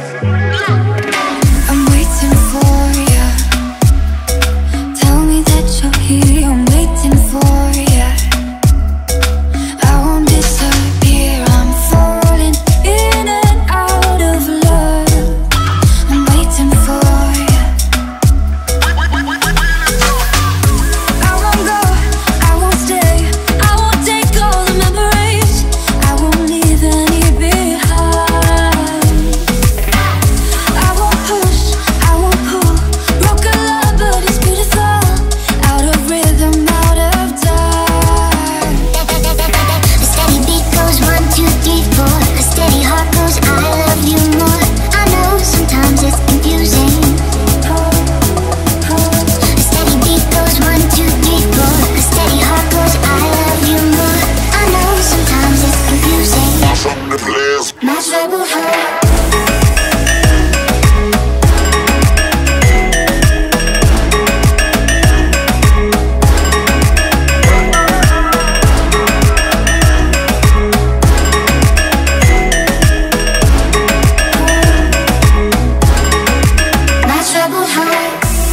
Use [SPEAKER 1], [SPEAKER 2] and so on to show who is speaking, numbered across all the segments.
[SPEAKER 1] Yes. miserable heart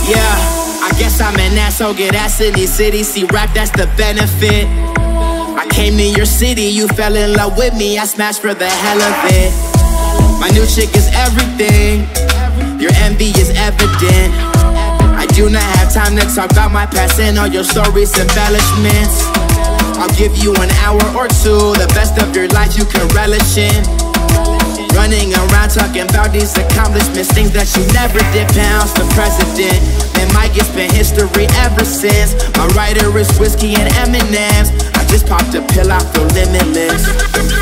[SPEAKER 1] Yeah, I guess I'm an asshole, get ass in these cities See, rap, that's the benefit. Came to your city, you fell in love with me. I smashed for the hell of it. My new chick is everything. Your envy is evident. I do not have time to talk about my past and all your stories, embellishments. I'll give you an hour or two, the best of your life you can relish in. Talking about these accomplishments, things that you never did. Pounds the president, man, Mike it's been history ever since. My writer is whiskey and M&M's. I just popped a pill, I feel limitless.